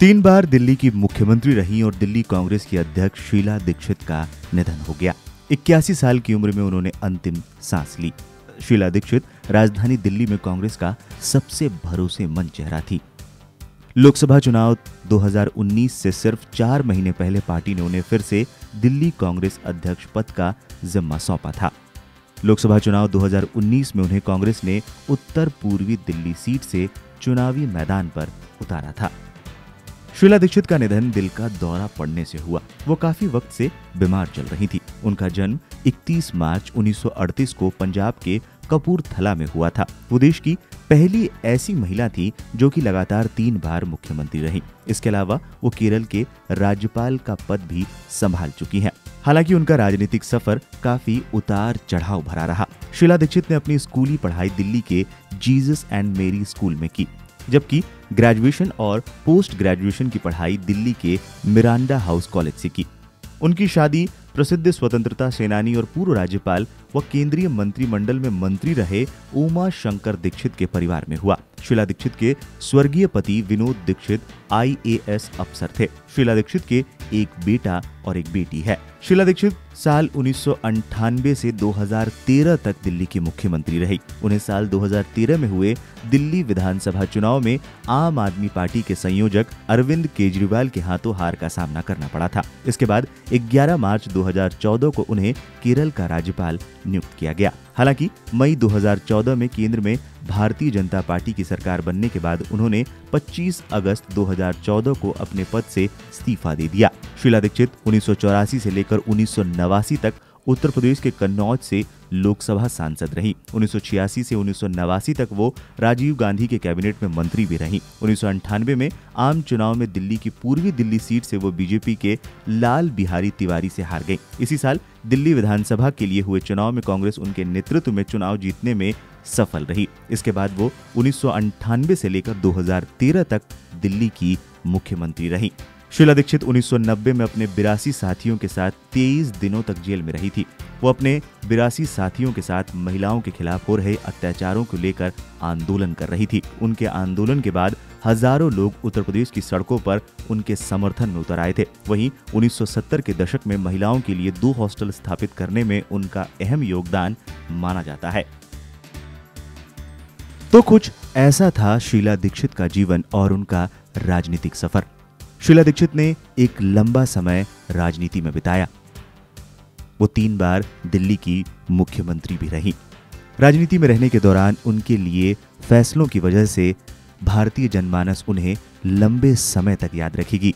तीन बार दिल्ली की मुख्यमंत्री रही और दिल्ली कांग्रेस की अध्यक्ष शीला दीक्षित का निधन हो गया। इक्यासी साल की उम्र में उन्होंने अंतिम सांस ली। शीला दीक्षित राजधानी दिल्ली में कांग्रेस का सबसे भरोसेमंद चेहरा थी। लोकसभा चुनाव 2019 से सिर्फ़ चार महीने पहले पार्टी ने उन्हें फिर से दिल्ली कांग्रेस अध्यक्ष पद का जिम्मा सौंपा था। लोकसभा चुनाव 2019 में उन्हें कांग्रेस ने उत्तर पूर्वी दिल्ली सीट से चुनावी मैदान पर उतारा था। शीला दीक्षित का निधन दिल का दौरा पड़ने से हुआ। वो काफ़ी वक्त से बीमार चल रही थी। उनका जन्म 31 मार्च 1938 को पंजाब के कपूरथला में हुआ था। वो देश की पहली ऐसी महिला थी जो कि लगातार तीन बार मुख्यमंत्री रही। इसके अलावा वो केरल के राज्यपाल का पद भी संभाल चुकी हैं। हालाँकि उनका राजनीतिक सफ़र काफ़ी उतार चढ़ाव भरा रहा। शीला दीक्षित ने अपनी स्कूली पढ़ाई दिल्ली के जीसस एंड मेरी स्कूल में की। जबकि ग्रेजुएशन और पोस्ट ग्रेजुएशन की पढ़ाई दिल्ली के मिरांडा हाउस कॉलेज से की। उनकी शादी प्रसिद्ध स्वतंत्रता सेनानी और पूर्व राज्यपाल व केंद्रीय मंत्रिमंडल में मंत्री रहे उमा शंकर दीक्षित के परिवार में हुआ। शीला दीक्षित के स्वर्गीय पति विनोद दीक्षित आईएएस अफसर थे। शीला दीक्षित के एक बेटा और एक बेटी है। शीला दीक्षित साल उन्नीस से 2013 तक दिल्ली की मुख्यमंत्री रही। उन्हें साल 2013 में हुए दिल्ली विधानसभा चुनाव में आम आदमी पार्टी के संयोजक अरविंद केजरीवाल के हाथों हार का सामना करना पड़ा था। इसके बाद 11 मार्च 2014 को उन्हें केरल का राज्यपाल नियुक्त किया गया। हालाँकि मई 2014 में केंद्र में भारतीय जनता पार्टी की सरकार बनने के बाद उन्होंने 25 अगस्त 2014 को अपने पद से इस्तीफा दे दिया। शीला दीक्षित उन्नीस से लेकर उन्नीस सौ नवासी तक उत्तर प्रदेश के कन्नौज से लोकसभा सांसद रही। उन्नीस से उन्नीस सौ नवासी तक वो राजीव गांधी के कैबिनेट में मंत्री भी रही। उन्नीस में आम चुनाव में दिल्ली की पूर्वी दिल्ली सीट से वो बीजेपी के लाल बिहारी तिवारी से हार गई। इसी साल दिल्ली विधानसभा के लिए हुए चुनाव में कांग्रेस उनके नेतृत्व में चुनाव जीतने में सफल रही। इसके बाद वो उन्नीस से लेकर 2013 तक दिल्ली की मुख्यमंत्री रही। शीला दीक्षित 1990 में अपने बिरासी साथियों के साथ 23 दिनों तक जेल में रही थी। वो अपने बिरासी साथियों के साथ महिलाओं के खिलाफ हो रहे अत्याचारों को लेकर आंदोलन कर रही थी। उनके आंदोलन के बाद हज़ारों लोग उत्तर प्रदेश की सड़कों पर उनके समर्थन में उतर आए थे। वहीं 1970 के दशक में महिलाओं के लिए दो हॉस्टल स्थापित करने में उनका अहम योगदान माना जाता है। तो कुछ ऐसा था शीला दीक्षित का जीवन और उनका राजनीतिक सफ़र। शीला दीक्षित ने एक लंबा समय राजनीति में बिताया। वो तीन बार दिल्ली की मुख्यमंत्री भी रही। राजनीति में रहने के दौरान उनके लिए फैसलों की वजह से भारतीय जनमानस उन्हें लंबे समय तक याद रखेगी।